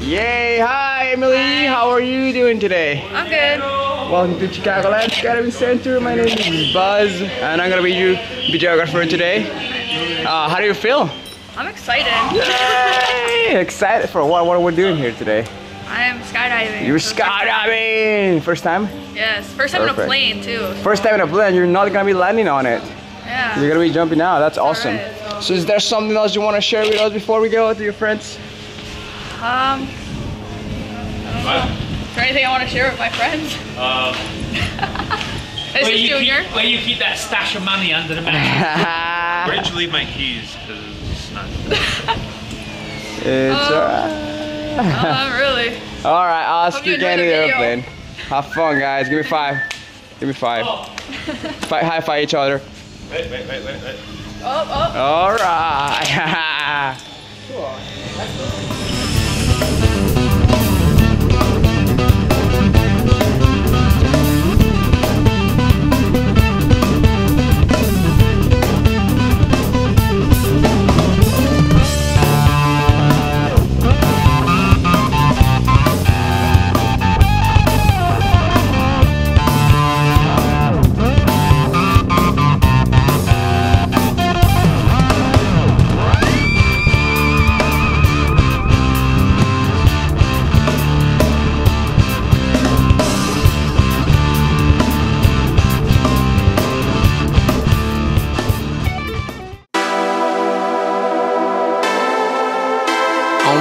Yay! Hi, Emily. How are you doing today? I'm good. Welcome to Chicagoland Skydiving Center. My name is Buzz, and I'm gonna be your videographer today. Uh, how do you feel? I'm excited. Yay! Excited for what? What are we doing here today? I am skydiving. You're for the time. skydiving! First time? Yes, first time in a plane too. First time in a plane, you're not gonna be landing on it. Yeah. You're gonna be jumping out. That's awesome. Alright. So is there something else you want to share with us before we go to your friends? Um. I don't know. Is there anything I want to share with my friends? Um, This where, is you Junior. keep, where you keep that stash of money under the mat. Where'd you leave my keys? Cause it's not. it's Oh. alright. Uh, really. alright, I'll ask Hope you you again in the the airplane. Have fun, guys. Give me five. Give me five. Fi- high five each other. Wait, wait, wait, wait, wait. Oh, oh. Alright.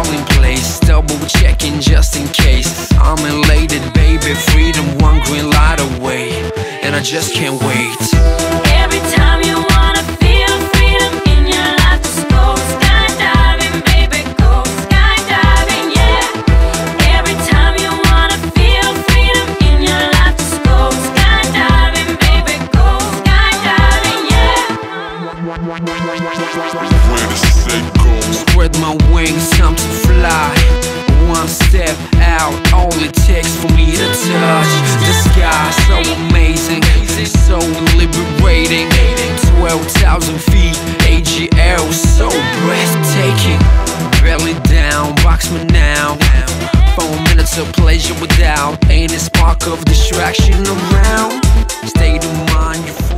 all in place. Double checking just in case. I'm elated, baby. Freedom, one green light away. And I just can't wait. Spread my wings, time to fly. One step out, all it takes for me to touch the sky. So amazing, so liberating. 12,000 feet, AGL, so breathtaking. Belly down, box me now. Four minutes of pleasure without any spark of distraction around. State of mind, euphoria.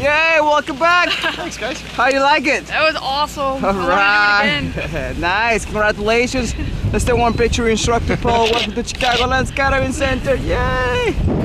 Yay! Welcome back. Thanks, guys. How you like it? That was awesome. All wanna do it right. nice. Congratulations. Let's take one picture, instructor Paul. Welcome to Chicago Lands Academy Center. Yay!